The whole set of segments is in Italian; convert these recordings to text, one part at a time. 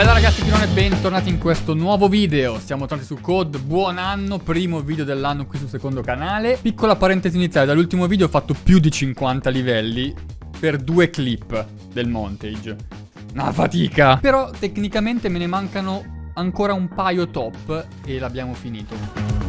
Bella ragazzi, Pirone, bentornati in questo nuovo video. Siamo tornati su Code, buon anno, primo video dell'anno qui sul secondo canale. Piccola parentesi iniziale, dall'ultimo video ho fatto più di 50 livelli per due clip del montage. Una fatica! Però tecnicamente me ne mancano ancora un paio top e l'abbiamo finito.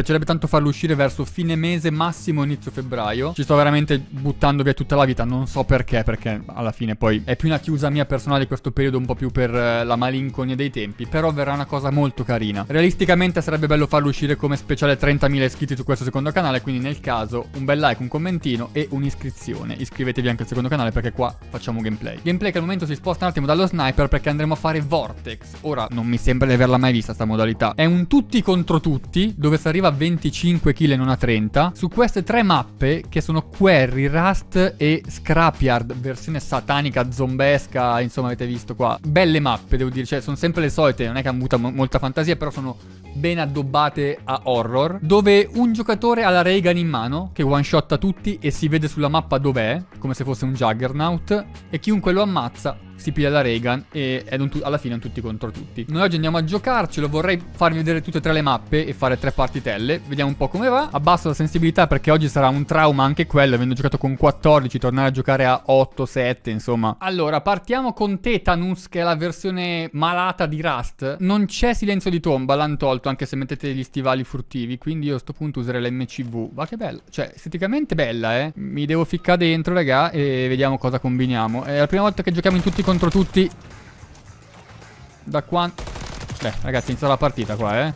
Piacerebbe tanto farlo uscire verso fine mese, massimo inizio febbraio. Ci sto veramente buttando via tutta la vita, non so perché, perché alla fine poi è più una chiusa mia personale questo periodo, un po' più per eh, la malinconia dei tempi. Però verrà una cosa molto carina. Realisticamente sarebbe bello farlo uscire come speciale 30.000 iscritti su questo secondo canale, quindi nel caso un bel like, un commentino e un'iscrizione. Iscrivetevi anche al secondo canale perché qua facciamo gameplay. Gameplay che al momento si sposta un attimo dallo sniper perché andremo a fare Vortex. Ora non mi sembra di averla mai vista sta modalità. È un tutti contro tutti dove si arriva arriva a 25 kg e non a 30 su queste tre mappe che sono Quarry, Rust e Scrapyard, versione satanica, zombesca, insomma avete visto qua. Belle mappe devo dire, cioè sono sempre le solite, non è che hanno avuto molta fantasia, però sono ben addobbate a horror, dove un giocatore ha la ray gun in mano, che one shotta tutti e si vede sulla mappa dov'è, come se fosse un juggernaut, e chiunque lo ammazza si piglia la Reagan e alla fine è tutti contro tutti. Noi oggi andiamo a giocarcelo, vorrei farvi vedere tutte e tre le mappe e fare tre partitelle, vediamo un po' come va. Abbasso la sensibilità perché oggi sarà un trauma anche quello, avendo giocato con 14, tornare a giocare a 8, 7, insomma. Allora, partiamo con Tetanus, che è la versione malata di Rust. Non c'è silenzio di tomba, l'hanno tolto, anche se mettete gli stivali furtivi, quindi io a sto punto userei l'MCV. Ma che bella, cioè, esteticamente bella, eh. Mi devo ficcare dentro, raga, e vediamo cosa combiniamo. È la prima volta che giochiamo in tutti contro tutti. Da quando... Beh, ragazzi, inizia la partita qua, eh.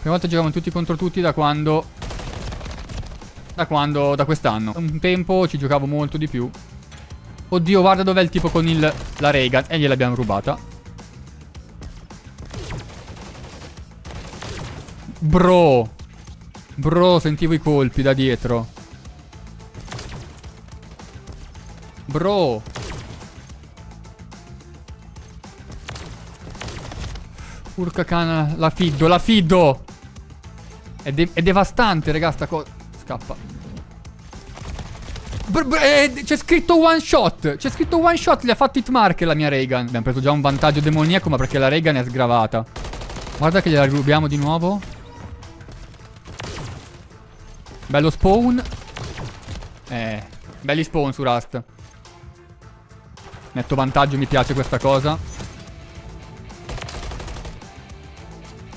Prima volta giochiamo tutti contro tutti da quando... Da quando... Da quest'anno. Un tempo ci giocavo molto di più. Oddio, guarda dov'è il tipo con il... La Reagan. E gliel'abbiamo rubata. Bro. Bro, sentivo i colpi da dietro. Bro. Urca cana, la fiddo, la fiddo. È, de è devastante, raga, sta cosa. Scappa. Eh, c'è scritto one shot. C'è scritto one shot. Gli ha fatto hitmark la mia Reagan. Abbiamo preso già un vantaggio demoniaco, ma perché la Reagan è sgravata. Guarda che gliela rubiamo di nuovo. Bello spawn. Eh, belli spawn su Rust. Netto vantaggio, mi piace questa cosa.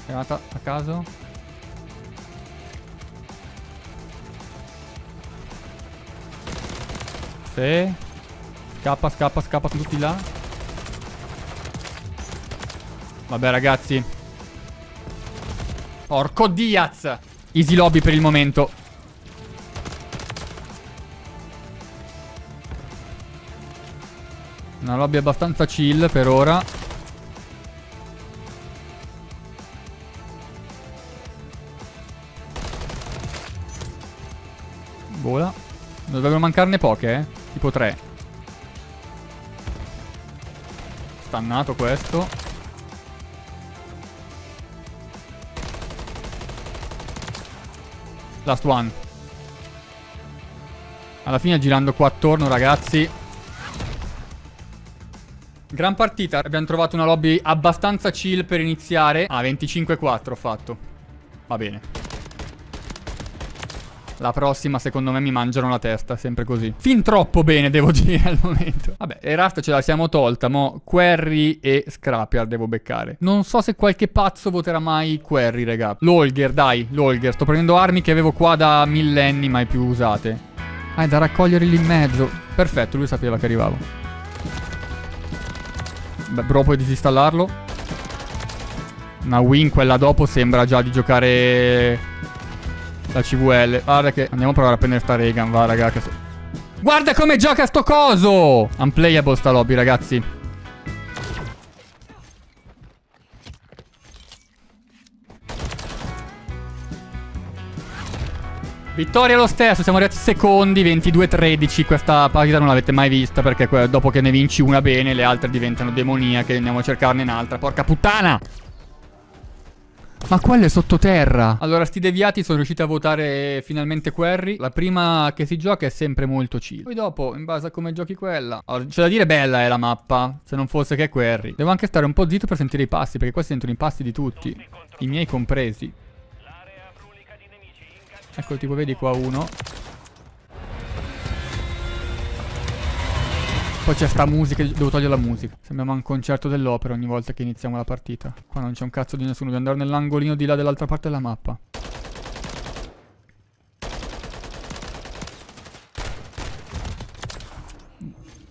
Chiamata a caso. Sì. Scappa, scappa, scappa, sono tutti là. Vabbè ragazzi. Porco Diaz. Easy lobby per il momento. Una lobby abbastanza chill per ora. Vola. Dovrebbero mancarne poche, eh. Tipo tre. Stannato questo. Last one. Alla fine girando qua attorno, ragazzi. Gran partita. Abbiamo trovato una lobby abbastanza chill per iniziare. Ah, 25-4 ho fatto. Va bene. La prossima secondo me mi mangiano la testa, sempre così. Fin troppo bene devo dire al momento. Vabbè, e Rust ce la siamo tolta, mo Query e Scrapier devo beccare. Non so se qualche pazzo voterà mai Query, raga. L'Olger, dai, l'Olger. Sto prendendo armi che avevo qua da millenni mai più usate. Ah, è da raccogliere lì in mezzo. Perfetto, lui sapeva che arrivavo. Beh, bro, puoi disinstallarlo? Una win quella dopo sembra già di giocare la CVL. Guarda che andiamo a provare a prendere sta Reagan, va raga. Che. Guarda come gioca sto coso! Unplayable sta lobby, ragazzi. Vittoria lo stesso, siamo arrivati secondi, 22-13. Questa partita non l'avete mai vista perché dopo che ne vinci una bene, le altre diventano demoniache. Andiamo a cercarne un'altra. Porca puttana! Ma quello è sottoterra. Allora, sti deviati sono riusciti a votare finalmente Querry. La prima che si gioca è sempre molto chill. Poi dopo, in base a come giochi quella. Allora, c'è da dire bella è la mappa. Se non fosse che Querry. Devo anche stare un po' zitto per sentire i passi. Perché qua si sentono i passi di tutti. I miei compresi. Ecco, tipo, vedi qua uno. Poi c'è sta musica, devo togliere la musica. Sembriamo a un concerto dell'opera ogni volta che iniziamo la partita. Qua non c'è un cazzo di nessuno, devo andare nell'angolino di là dell'altra parte della mappa.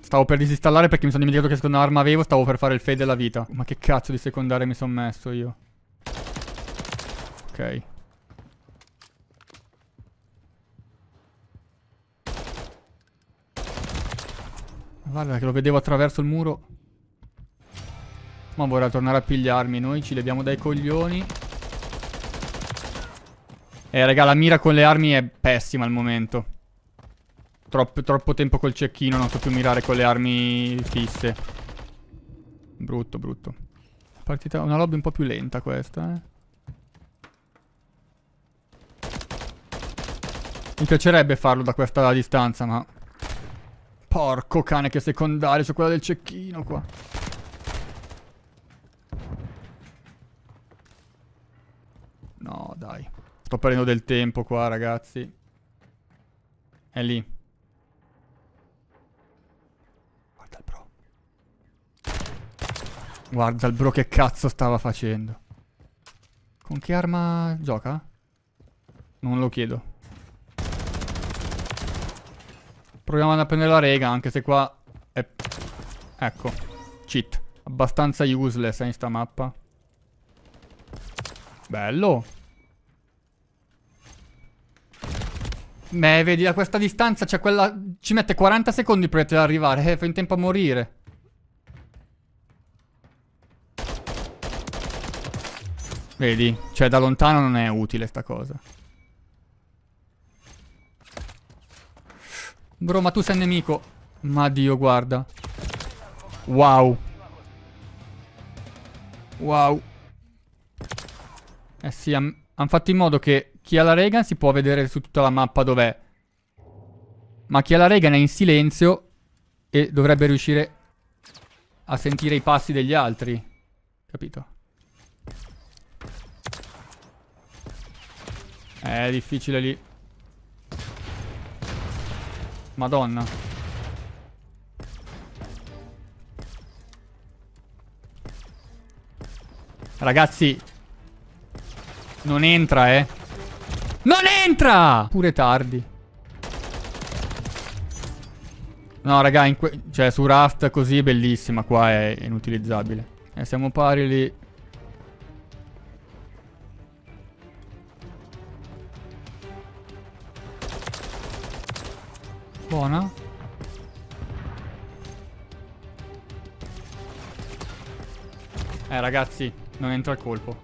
Stavo per disinstallare perché mi sono dimenticato che seconda arma avevo, stavo per fare il fade della vita. Ma che cazzo di secondaria mi sono messo io? Ok. Guarda che lo vedevo attraverso il muro. Ma vorrà tornare a pigliarmi. Noi ci leviamo dai coglioni. Eh, raga, la mira con le armi è pessima al momento. Troppo, troppo tempo col cecchino, non so più mirare con le armi fisse. Brutto, brutto. Partita, una lobby un po' più lenta questa, eh. Mi piacerebbe farlo da questa distanza, ma Porco cane che secondario, c'è quella del cecchino qua. No, dai. Sto perdendo del tempo qua, ragazzi. È lì. Guarda il bro. Guarda il bro che cazzo stava facendo. Con che arma gioca? Non lo chiedo. Proviamo a prendere la rega, anche se qua è... Ecco. Cheat. Abbastanza useless eh, in sta mappa. Bello. Beh, vedi, da questa distanza c'è quella... Ci mette 40 secondi per arrivare. Eh, fa in tempo a morire. Vedi? Cioè, da lontano non è utile sta cosa. Bro, ma tu sei nemico. Ma Dio, guarda. Wow. Wow. Eh sì, hanno han fatto in modo che chi ha la Reagan si può vedere su tutta la mappa dov'è. Ma chi ha la Reagan è in silenzio e dovrebbe riuscire a sentire i passi degli altri. Capito? È difficile lì. Madonna. Ragazzi. Non entra, eh. Non entra! Pure tardi. No, raga, cioè su Raft così è bellissima. Qua è inutilizzabile. Eh, siamo pari lì. Buona. Eh ragazzi, non entra il colpo.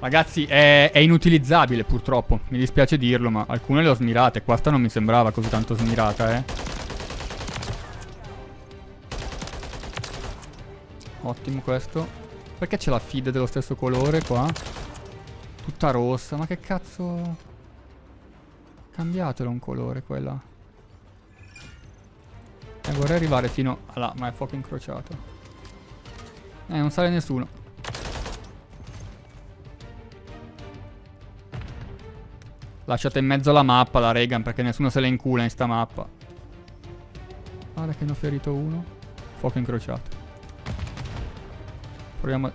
Ragazzi, è, è, inutilizzabile purtroppo. Mi dispiace dirlo, ma alcune le ho smirate. Questa non mi sembrava così tanto smirata, eh. Ottimo questo. Perché c'è la feed dello stesso colore qua? Tutta rossa, ma che cazzo... Cambiatelo un colore quella. E eh, vorrei arrivare fino a là, ma è fuoco incrociato. Eh, non sale nessuno. Lasciate in mezzo la mappa la Regan perché nessuno se la incula in sta mappa. Guarda che ne ho ferito uno. Fuoco incrociato. Proviamo...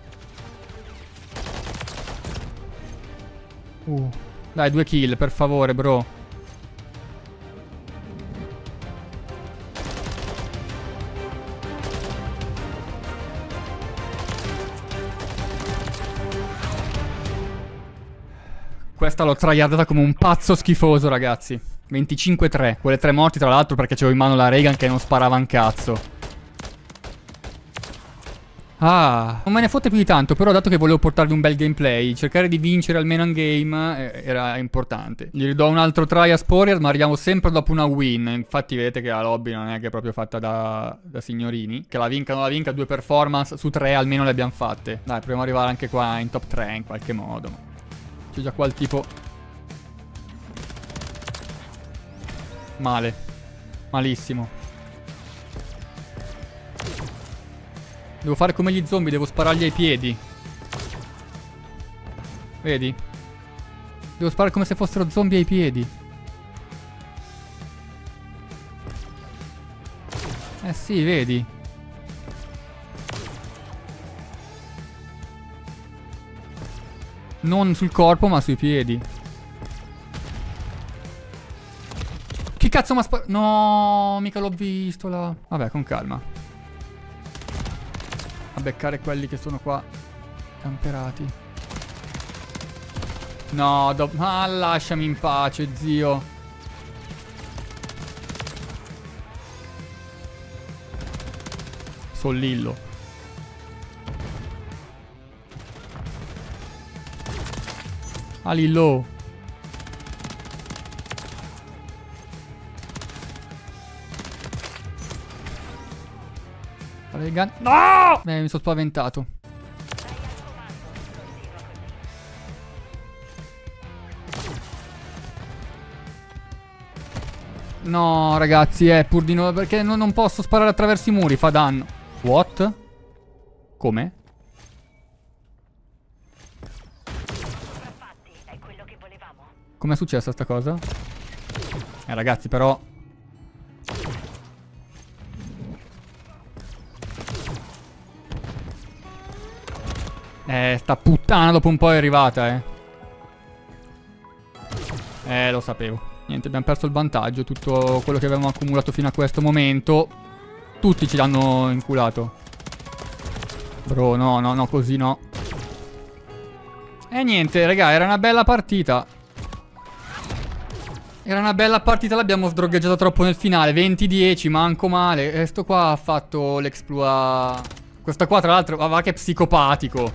Uh. Dai, due kill, per favore, bro. Questa l'ho tryhardata come un pazzo schifoso, ragazzi. 25-3. Quelle tre morti, tra l'altro, perché c'avevo in mano la Reagan che non sparava un cazzo. Ah, non me ne fotte più di tanto, però dato che volevo portarvi un bel gameplay, cercare di vincere almeno un game eh, era importante. Gli ridò un altro try a Sporier, ma arriviamo sempre dopo una win. Infatti vedete che la lobby non è che è proprio fatta da, da signorini. Che la vinca o non la vinca, due performance su tre almeno le abbiamo fatte. Dai, proviamo ad arrivare anche qua in top 3 in qualche modo. C'è già qua il tipo... Male. Malissimo. Devo fare come gli zombie, devo sparargli ai piedi. Vedi? Devo sparare come se fossero zombie ai piedi. Eh sì, vedi? Non sul corpo, ma sui piedi. Che cazzo ma sparato? No, mica l'ho visto là. Vabbè, con calma a beccare quelli che sono qua camperati. No, do... ah, lasciami in pace, zio. Sollillo. Alillo. Regan. No! Eh, mi sono spaventato. No, ragazzi, eh, pur di no... Perché no, non posso sparare attraverso i muri, fa danno. What? Come? Com'è successa sta cosa? Eh, ragazzi, però... Eh, sta puttana dopo un po' è arrivata, eh. Eh, lo sapevo. Niente, abbiamo perso il vantaggio. Tutto quello che avevamo accumulato fino a questo momento. Tutti ci l'hanno inculato. Bro, no, no, no, così no. E niente, raga, era una bella partita. Era una bella partita, l'abbiamo sdrogheggiata troppo nel finale. 20-10, manco male. E sto qua ha fatto l'exploit... Questa qua, tra l'altro, va che psicopatico.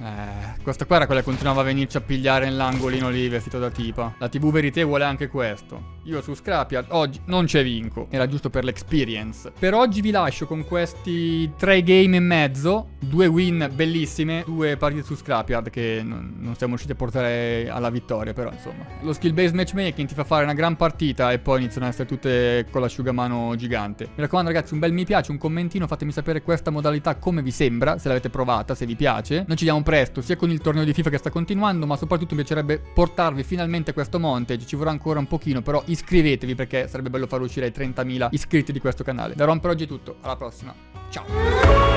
Eh, questa qua era quella che continuava a venirci a pigliare nell'angolino lì vestito da tipa. La TV Verité vuole anche questo. Io su Scrapia oggi non c'è vinco. Era giusto per l'experience. Per oggi vi lascio con questi tre game e mezzo. Due win bellissime. Due partite su Scrapyard che non, siamo riusciti a portare alla vittoria. Però insomma. Lo skill based matchmaking ti fa fare una gran partita e poi iniziano ad essere tutte con l'asciugamano gigante. Mi raccomando ragazzi un bel mi piace, un commentino. Fatemi sapere questa modalità come vi sembra. Se l'avete provata, se vi piace. Noi ci diamo presto sia con il torneo di FIFA che sta continuando. Ma soprattutto mi piacerebbe portarvi finalmente questo montage. Ci vorrà ancora un pochino però iscrivetevi perché sarebbe bello far uscire ai 30.000 iscritti di questo canale. Da Ron per oggi è tutto, alla prossima, ciao!